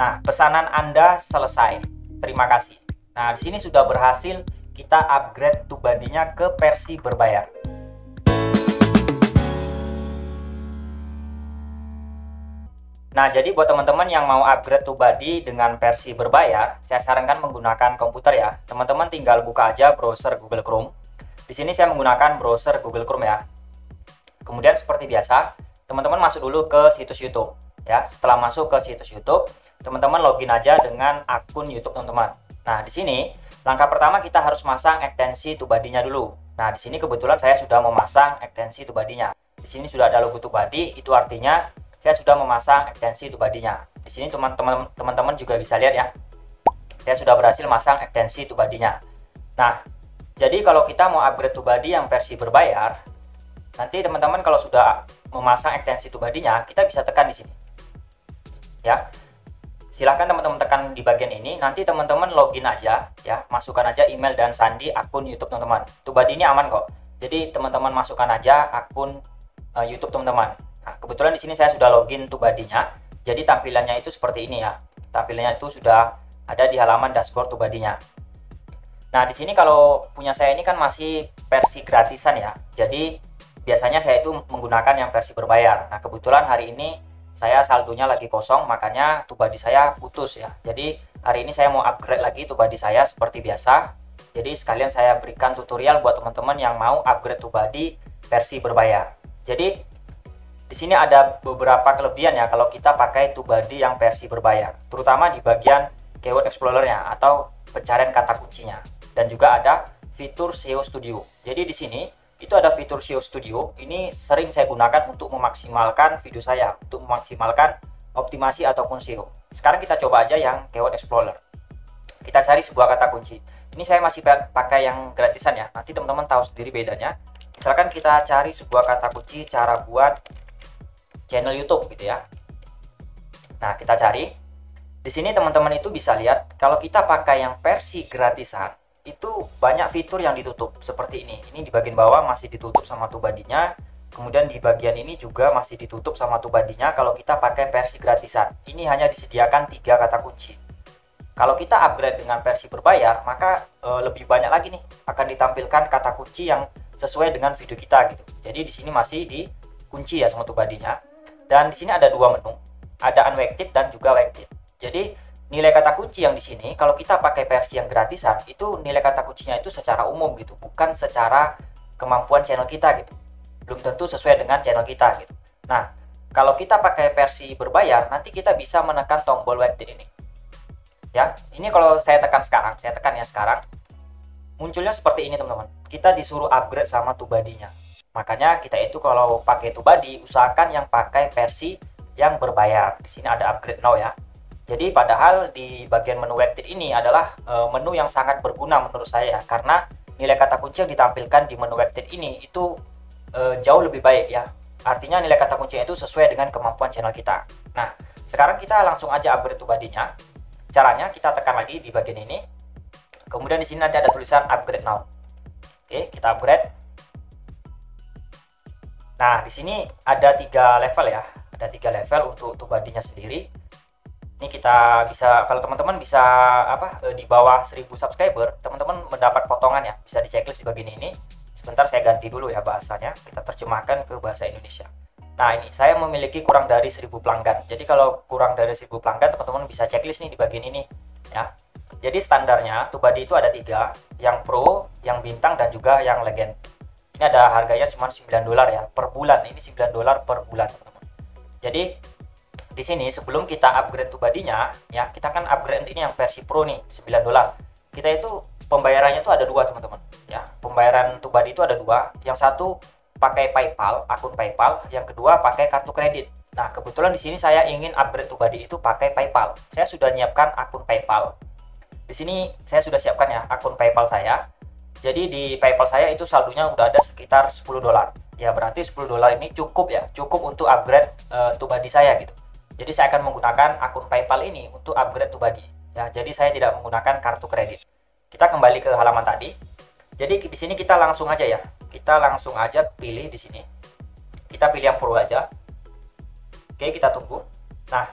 Nah, pesanan Anda selesai. Terima kasih. Nah, di sini sudah berhasil kita upgrade tubadinya ke versi berbayar. Nah, jadi buat teman-teman yang mau upgrade tubadi dengan versi berbayar, saya sarankan menggunakan komputer ya. Teman-teman tinggal buka aja browser Google Chrome. Di sini saya menggunakan browser Google Chrome ya. Kemudian seperti biasa, teman-teman masuk dulu ke situs YouTube ya. Setelah masuk ke situs YouTube, teman-teman login aja dengan akun YouTube teman-teman. Nah, di sini langkah pertama kita harus masang ekstensi tubadinya dulu. Nah, di sini kebetulan saya sudah memasang ekstensi tubadinya. Di sini sudah ada logo tubadi, itu artinya saya sudah memasang ekstensi tubadinya. Di sini teman-teman teman-teman juga bisa lihat ya. Saya sudah berhasil masang ekstensi tubadinya. Nah, jadi kalau kita mau upgrade tubadi yang versi berbayar, nanti teman-teman kalau sudah memasang ekstensi tubadinya, kita bisa tekan di sini. Ya. Silahkan teman-teman tekan di bagian ini, nanti teman-teman login aja ya, masukkan aja email dan sandi akun YouTube teman-teman. Tubadi ini aman kok. Jadi teman-teman masukkan aja akun uh, YouTube teman-teman Nah, kebetulan di sini saya sudah login Tubadinya. Jadi tampilannya itu seperti ini ya. Tampilannya itu sudah ada di halaman dashboard Tubadinya. Nah, di sini kalau punya saya ini kan masih versi gratisan ya. Jadi biasanya saya itu menggunakan yang versi berbayar. Nah, kebetulan hari ini saya saldonya lagi kosong, makanya Tubadi saya putus ya. Jadi hari ini saya mau upgrade lagi Tubadi saya seperti biasa. Jadi sekalian saya berikan tutorial buat teman-teman yang mau upgrade Tubadi versi berbayar. Jadi di sini ada beberapa kelebihan ya kalau kita pakai Tubadi yang versi berbayar, terutama di bagian keyword explorernya atau pencarian kata kuncinya. Dan juga ada fitur SEO Studio. Jadi di sini itu ada fitur SEO Studio. Ini sering saya gunakan untuk memaksimalkan video saya, untuk memaksimalkan optimasi ataupun SEO. Sekarang kita coba aja yang keyword explorer. Kita cari sebuah kata kunci. Ini saya masih pakai yang gratisan ya. Nanti teman-teman tahu sendiri bedanya. Misalkan kita cari sebuah kata kunci cara buat channel YouTube gitu ya. Nah, kita cari. Di sini teman-teman itu bisa lihat kalau kita pakai yang versi gratisan itu banyak fitur yang ditutup seperti ini. Ini di bagian bawah masih ditutup sama tubadinya. Kemudian di bagian ini juga masih ditutup sama tubadinya kalau kita pakai versi gratisan. Ini hanya disediakan tiga kata kunci. Kalau kita upgrade dengan versi berbayar, maka e, lebih banyak lagi nih akan ditampilkan kata kunci yang sesuai dengan video kita gitu. Jadi di sini masih dikunci ya sama tubadinya. Dan di sini ada dua menu, ada unweighted dan juga weighted. Jadi nilai kata kunci yang di sini kalau kita pakai versi yang gratisan itu nilai kata kuncinya itu secara umum gitu, bukan secara kemampuan channel kita gitu. Belum tentu sesuai dengan channel kita gitu. Nah, kalau kita pakai versi berbayar, nanti kita bisa menekan tombol weighted ini. Ya, ini kalau saya tekan sekarang, saya tekan ya sekarang, munculnya seperti ini teman-teman. Kita disuruh upgrade sama tubadinya. Makanya kita itu kalau pakai Tubadi usahakan yang pakai versi yang berbayar. Di sini ada upgrade now ya. Jadi padahal di bagian menu webkit ini adalah e, menu yang sangat berguna menurut saya karena nilai kata kunci yang ditampilkan di menu webkit ini itu e, jauh lebih baik ya. Artinya nilai kata kunci itu sesuai dengan kemampuan channel kita. Nah, sekarang kita langsung aja upgrade Tubadinya. Caranya kita tekan lagi di bagian ini. Kemudian di sini nanti ada tulisan upgrade now. Oke, kita upgrade. Nah, di sini ada tiga level ya. Ada tiga level untuk tubadinya sendiri. Ini kita bisa, kalau teman-teman bisa apa eh, di bawah 1000 subscriber, teman-teman mendapat potongan ya. Bisa di checklist di bagian ini. Sebentar saya ganti dulu ya bahasanya. Kita terjemahkan ke bahasa Indonesia. Nah, ini saya memiliki kurang dari 1000 pelanggan. Jadi kalau kurang dari 1000 pelanggan, teman-teman bisa checklist nih di bagian ini ya. Jadi standarnya Tubadi itu ada tiga, yang pro, yang bintang, dan juga yang legend ini ada harganya cuma 9 dolar ya per bulan ini 9 dolar per bulan teman-teman jadi di sini sebelum kita upgrade tubadinya ya kita kan upgrade ini yang versi pro nih 9 dolar. Kita itu pembayarannya itu ada dua teman-teman. Ya pembayaran tubadi itu ada dua. Yang satu pakai PayPal akun PayPal. Yang kedua pakai kartu kredit. Nah kebetulan di sini saya ingin upgrade tubadi itu pakai PayPal. Saya sudah menyiapkan akun PayPal. Di sini saya sudah siapkan ya akun PayPal saya. Jadi di PayPal saya itu saldonya udah ada sekitar 10 dolar. Ya berarti 10 dolar ini cukup ya, cukup untuk upgrade uh, tubadi saya gitu. Jadi saya akan menggunakan akun PayPal ini untuk upgrade tubadi. Ya, jadi saya tidak menggunakan kartu kredit. Kita kembali ke halaman tadi. Jadi di sini kita langsung aja ya. Kita langsung aja pilih di sini. Kita pilih yang Pro aja. Oke, kita tunggu. Nah,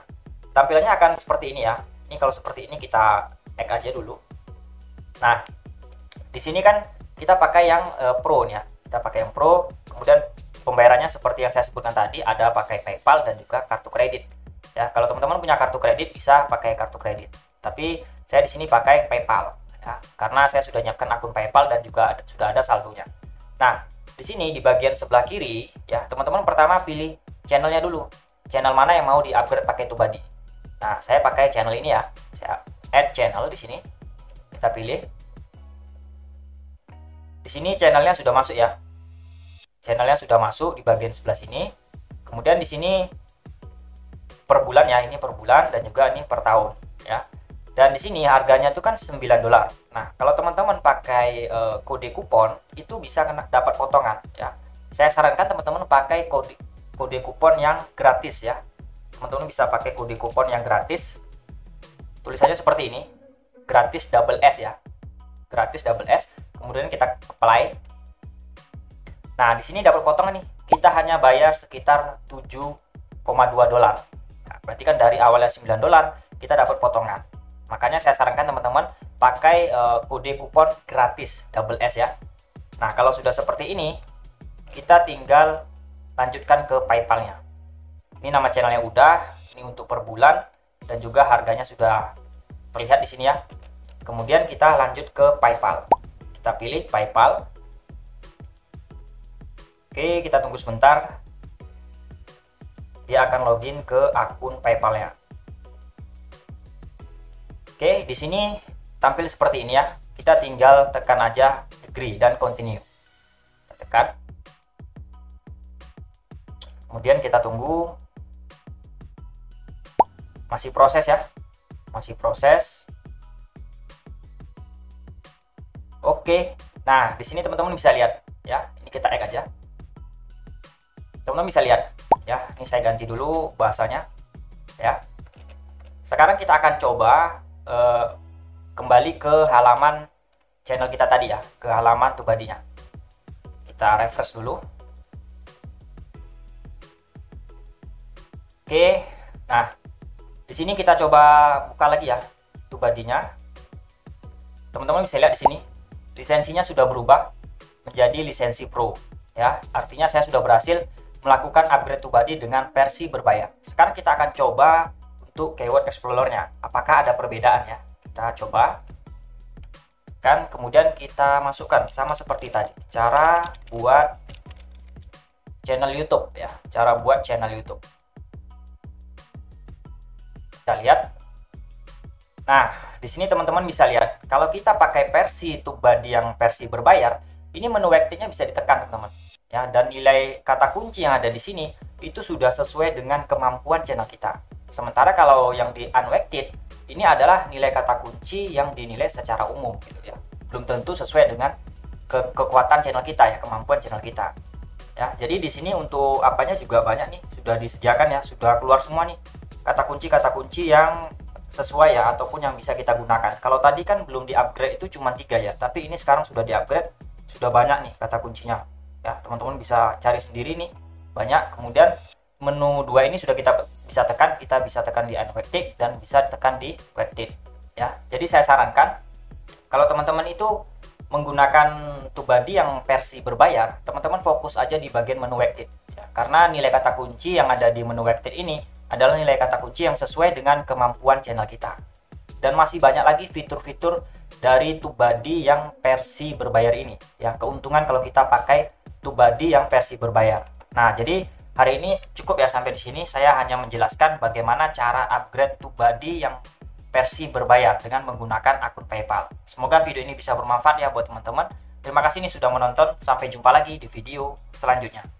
tampilannya akan seperti ini ya ini kalau seperti ini kita add aja dulu nah di sini kan kita pakai yang uh, pro nih ya kita pakai yang pro kemudian pembayarannya seperti yang saya sebutkan tadi ada pakai PayPal dan juga kartu kredit ya kalau teman-teman punya kartu kredit bisa pakai kartu kredit. Tapi saya di sini pakai PayPal. Ya karena saya sudah nyiapkan akun PayPal dan juga ada, sudah ada saldonya. Nah di sini di bagian sebelah kiri ya teman-teman pertama pilih channelnya dulu. Channel mana yang mau di upgrade pakai Tubadi? Nah saya pakai channel ini ya. Saya add channel di sini. Kita pilih. Di sini channelnya sudah masuk ya. Channelnya sudah masuk di bagian sebelah sini. Kemudian di sini per bulan ya ini per bulan dan juga ini per tahun ya. Dan di sini harganya itu kan 9 dolar. Nah kalau teman-teman pakai uh, kode kupon itu bisa kena dapat potongan ya. Saya sarankan teman-teman pakai kode kode kupon yang gratis ya. Teman-teman bisa pakai kode kupon yang gratis. Tulisannya seperti ini gratis double S ya. Gratis double S kemudian kita apply. Nah, di sini dapat potongan nih. Kita hanya bayar sekitar 7,2 dolar. Berarti kan dari awalnya 9 dolar, kita dapat potongan. Makanya saya sarankan teman-teman pakai uh, kode kupon gratis double S ya. Nah, kalau sudah seperti ini, kita tinggal lanjutkan ke PayPal-nya. Ini nama channelnya udah, ini untuk per bulan dan juga harganya sudah terlihat di sini ya. Kemudian kita lanjut ke PayPal. Kita pilih PayPal Oke, kita tunggu sebentar. Dia akan login ke akun PayPal-nya. Oke, di sini tampil seperti ini ya. Kita tinggal tekan aja agree dan continue. Kita tekan. Kemudian kita tunggu. Masih proses ya. Masih proses. Oke. Nah, di sini teman-teman bisa lihat ya. Ini kita add aja teman-teman bisa lihat ya ini saya ganti dulu bahasanya. Ya. Sekarang kita akan coba uh, kembali ke halaman channel kita tadi ya ke halaman tubadinya. Kita refresh dulu. Oke nah di sini kita coba buka lagi ya tubadinya. Teman-teman bisa lihat di sini lisensinya sudah berubah menjadi lisensi pro. Ya artinya saya sudah berhasil melakukan upgrade to body dengan versi berbayar. Sekarang kita akan coba untuk keyword explorer-nya. Apakah ada perbedaan ya? Kita coba. Kan kemudian kita masukkan sama seperti tadi. Cara buat channel YouTube ya. Cara buat channel YouTube. Kita lihat. Nah, di sini teman-teman bisa lihat kalau kita pakai versi Tubadi yang versi berbayar, ini menu active bisa ditekan teman-teman ya dan nilai kata kunci yang ada di sini itu sudah sesuai dengan kemampuan channel kita. Sementara kalau yang di unweighted ini adalah nilai kata kunci yang dinilai secara umum gitu ya. Belum tentu sesuai dengan ke kekuatan channel kita ya, kemampuan channel kita. Ya, jadi di sini untuk apanya juga banyak nih, sudah disediakan ya, sudah keluar semua nih kata kunci-kata kunci yang sesuai ya ataupun yang bisa kita gunakan. Kalau tadi kan belum di-upgrade itu cuma tiga ya, tapi ini sekarang sudah di-upgrade, sudah banyak nih kata kuncinya ya teman-teman bisa cari sendiri nih. Banyak. Kemudian menu dua ini sudah kita bisa tekan. Kita bisa tekan di unweighted dan bisa tekan di weighted ya jadi saya sarankan kalau teman-teman itu menggunakan tubadi yang versi berbayar teman-teman fokus aja di bagian menu weighted ya, karena nilai kata kunci yang ada di menu weighted ini adalah nilai kata kunci yang sesuai dengan kemampuan channel kita. Dan masih banyak lagi fitur-fitur dari tubadi yang versi berbayar ini. Ya keuntungan kalau kita pakai Tubadi yang versi berbayar. Nah, jadi hari ini cukup ya sampai di sini. Saya hanya menjelaskan bagaimana cara upgrade Tubadi yang versi berbayar dengan menggunakan akun PayPal. Semoga video ini bisa bermanfaat ya buat teman-teman. Terima kasih nih sudah menonton. Sampai jumpa lagi di video selanjutnya.